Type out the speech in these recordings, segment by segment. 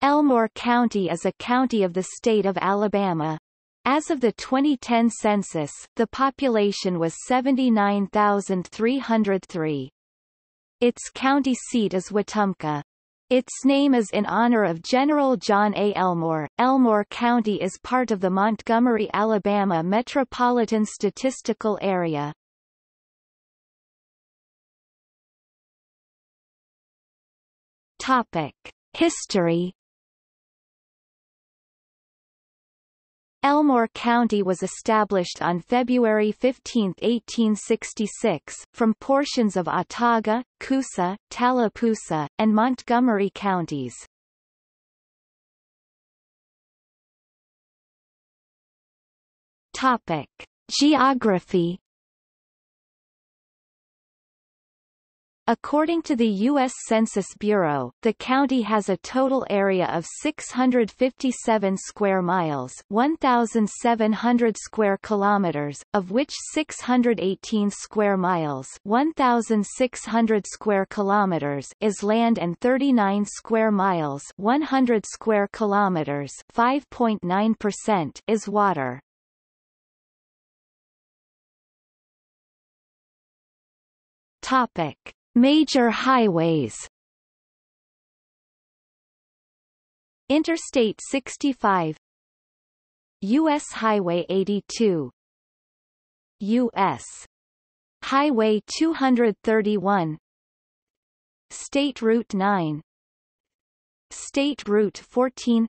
Elmore County is a county of the state of Alabama. As of the 2010 census, the population was 79,303. Its county seat is Wetumpka. Its name is in honor of General John A. Elmore. Elmore County is part of the Montgomery, Alabama Metropolitan Statistical Area. Topic: History Elmore County was established on February 15, 1866, from portions of Autauga, Coosa, Tallapoosa, and Montgomery counties. Topic. Geography According to the U.S. Census Bureau, the county has a total area of 657 square miles 1,700 square kilometers, of which 618 square miles 1,600 square kilometers is land and 39 square miles 100 square kilometers 5.9% is water. Topic. Major highways. Interstate 65 U.S. Highway 82 U.S. Highway 231 State Route 9 State Route 14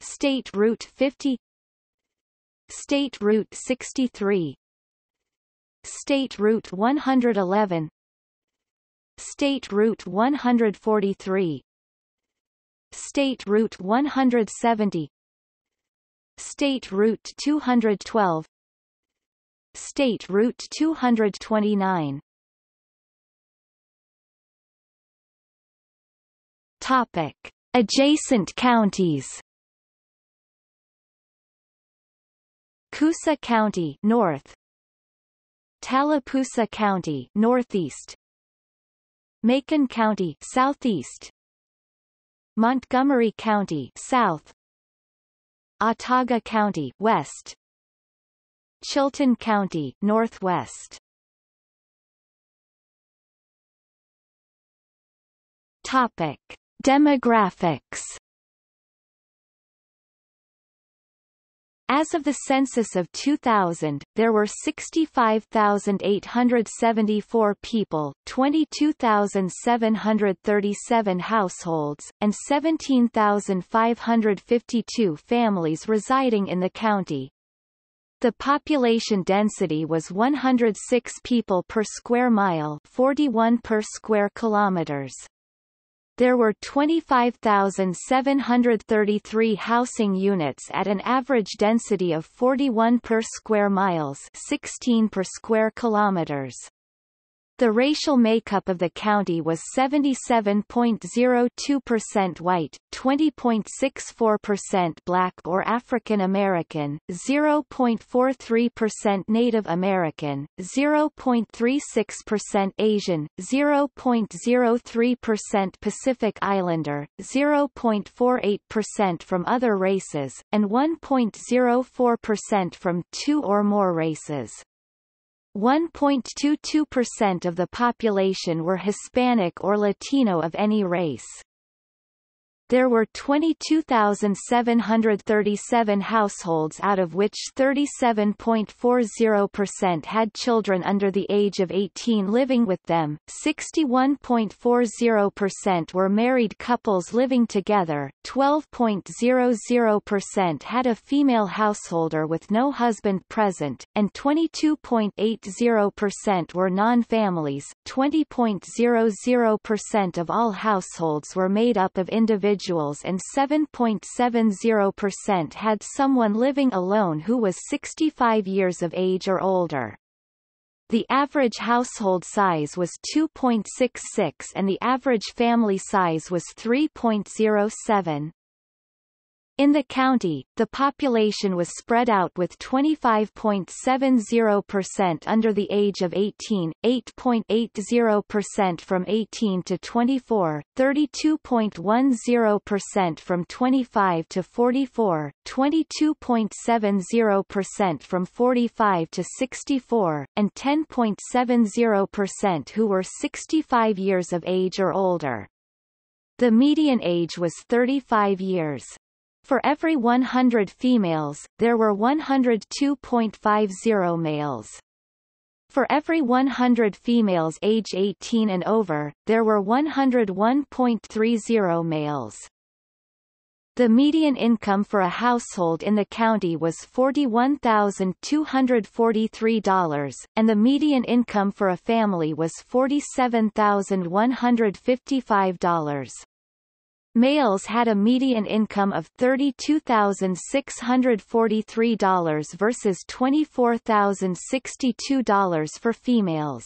State Route 50 State Route 63 State Route 111 State Route 143 State Route 170 State Route 212 State Route 229 Topic. Adjacent counties. Coosa County North. Tallapoosa County Northeast Macon County southeast. Montgomery County south. Autauga County west. Chilton County northwest. Topic. Demographics As of the census of 2000, there were 65,874 people, 22,737 households, and 17,552 families residing in the county. The population density was 106 people per square mile 41 per square kilometers there were 25,733 housing units at an average density of 41 per square miles 16 per square kilometers. The racial makeup of the county was 77.02% white, 20.64% black or African American, 0.43% Native American, 0.36% Asian, 0.03% Pacific Islander, 0.48% from other races, and 1.04% from two or more races. 1.22% of the population were Hispanic or Latino of any race there were 22,737 households out of which 37.40% had children under the age of 18 living with them, 61.40% were married couples living together, 12.00% had a female householder with no husband present, and 22.80% were non-families. 20.00% of all households were made up of individuals individuals and 7.70% had someone living alone who was 65 years of age or older. The average household size was 2.66 and the average family size was 3.07. In the county, the population was spread out with 25.70% under the age of 18, 8.80% from 18 to 24, 32.10% from 25 to 44, 22.70% from 45 to 64, and 10.70% who were 65 years of age or older. The median age was 35 years. For every 100 females, there were 102.50 males. For every 100 females age 18 and over, there were 101.30 males. The median income for a household in the county was $41,243, and the median income for a family was $47,155. Males had a median income of $32,643 versus $24,062 for females.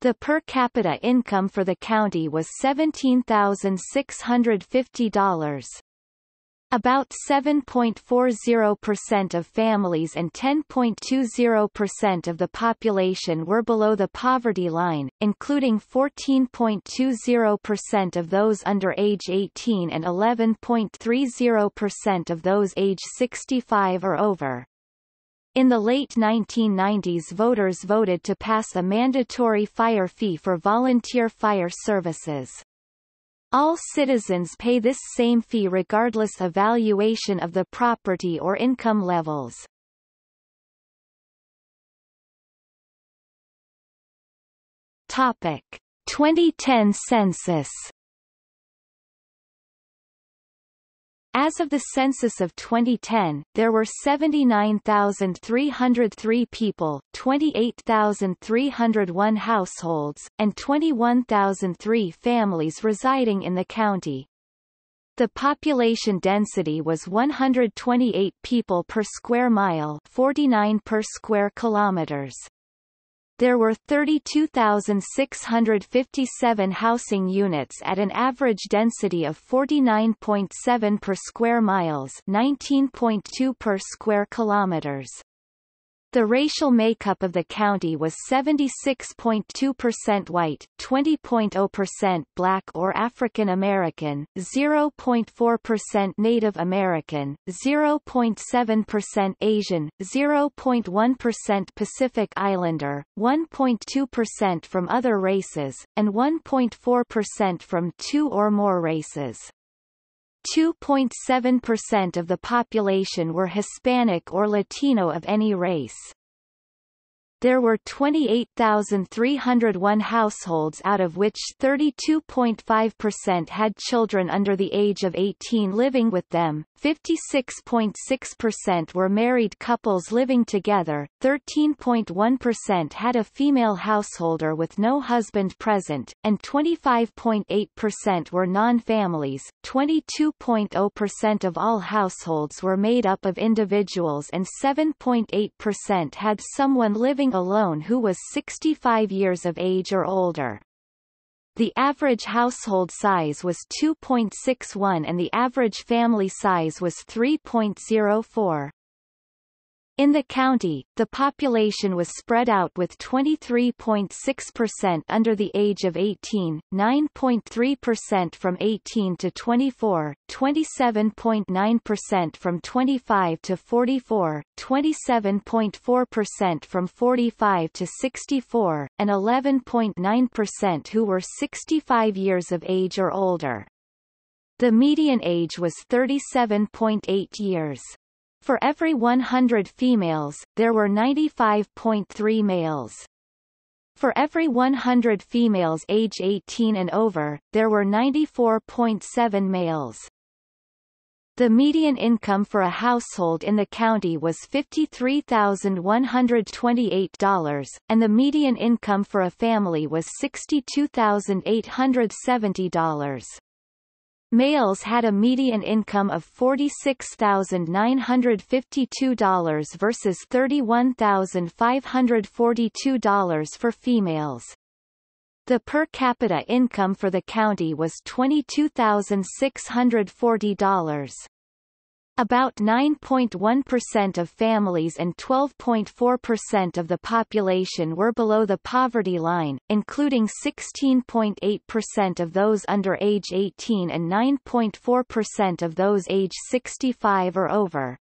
The per capita income for the county was $17,650. About 7.40% of families and 10.20% of the population were below the poverty line, including 14.20% of those under age 18 and 11.30% of those age 65 or over. In the late 1990s voters voted to pass a mandatory fire fee for volunteer fire services. All citizens pay this same fee regardless of valuation of the property or income levels. Topic 2010 census As of the census of 2010, there were 79,303 people, 28,301 households, and 21,003 families residing in the county. The population density was 128 people per square mile 49 per square kilometers. There were 32,657 housing units at an average density of 49.7 per square miles 19.2 per square kilometers. The racial makeup of the county was 76.2% white, 20.0% black or African American, 0.4% Native American, 0.7% Asian, 0.1% Pacific Islander, 1.2% from other races, and 1.4% from two or more races. 2.7% of the population were Hispanic or Latino of any race. There were 28,301 households out of which 32.5% had children under the age of 18 living with them, 56.6% were married couples living together, 13.1% had a female householder with no husband present, and 25.8% were non-families. 22.0% of all households were made up of individuals and 7.8% had someone living living alone who was 65 years of age or older. The average household size was 2.61 and the average family size was 3.04. In the county, the population was spread out with 23.6% under the age of 18, 9.3% from 18 to 24, 27.9% from 25 to 44, 27.4% from 45 to 64, and 11.9% who were 65 years of age or older. The median age was 37.8 years. For every 100 females, there were 95.3 males. For every 100 females age 18 and over, there were 94.7 males. The median income for a household in the county was $53,128, and the median income for a family was $62,870. Males had a median income of $46,952 versus $31,542 for females. The per capita income for the county was $22,640. About 9.1% of families and 12.4% of the population were below the poverty line, including 16.8% of those under age 18 and 9.4% of those age 65 or over.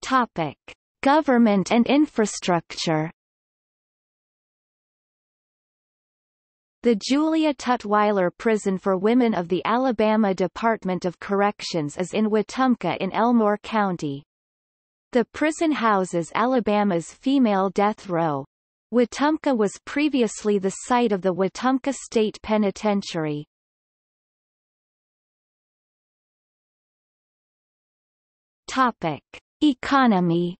Topic: Government and infrastructure The Julia Tutwiler Prison for Women of the Alabama Department of Corrections is in Wetumpka in Elmore County. The prison houses Alabama's female death row. Wetumpka was previously the site of the Wetumpka State Penitentiary. Topic. Economy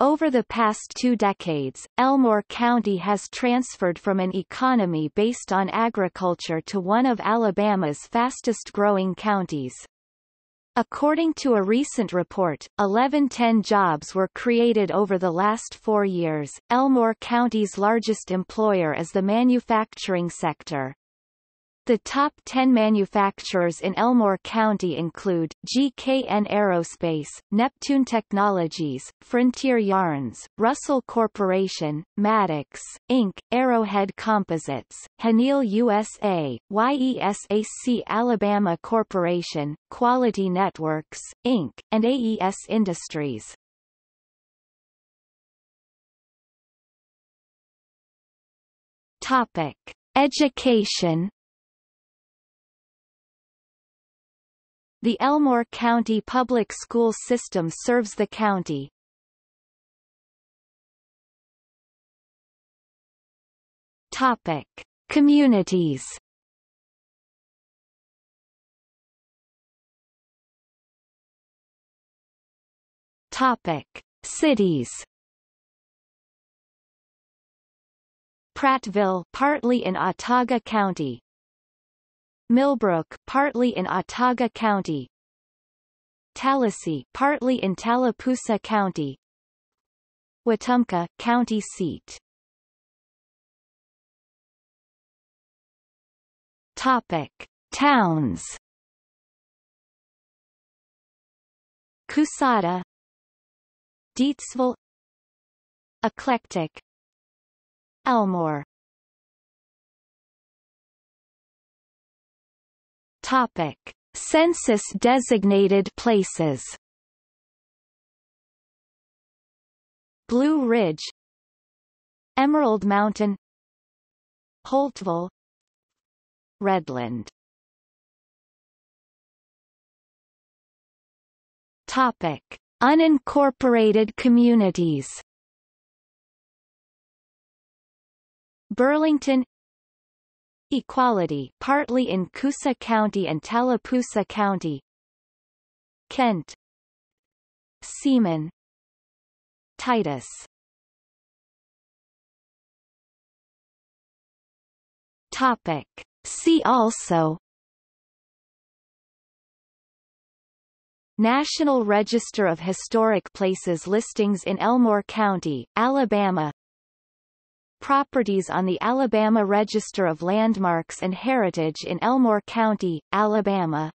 Over the past two decades, Elmore County has transferred from an economy based on agriculture to one of Alabama's fastest-growing counties. According to a recent report, 1110 jobs were created over the last four years. Elmore County's largest employer is the manufacturing sector. The top 10 manufacturers in Elmore County include, GKN Aerospace, Neptune Technologies, Frontier Yarns, Russell Corporation, Maddox, Inc., Arrowhead Composites, Haniel USA, YESAC Alabama Corporation, Quality Networks, Inc., and AES Industries. Topic. Education The Elmore County Public School System serves the county. Topic: Communities. Topic: Cities. Prattville, partly in Autauga County, Millbrook, partly in Autauga County. Tallassee, partly in Tallapoosa County. Wetumpka, county seat. Topic: Towns. Coosada, Deatsville, Eclectic, Elmore Topic: Census-designated places. Blue Ridge, Emerald Mountain, Holtville, Redland. Topic: Unincorporated communities. Burlington Equality partly in Coosa County and Tallapoosa County. Kent. Seman. Titus. Topic. See also. National Register of Historic Places listings in Elmore County, Alabama Properties on the Alabama Register of Landmarks and Heritage in Elmore County, Alabama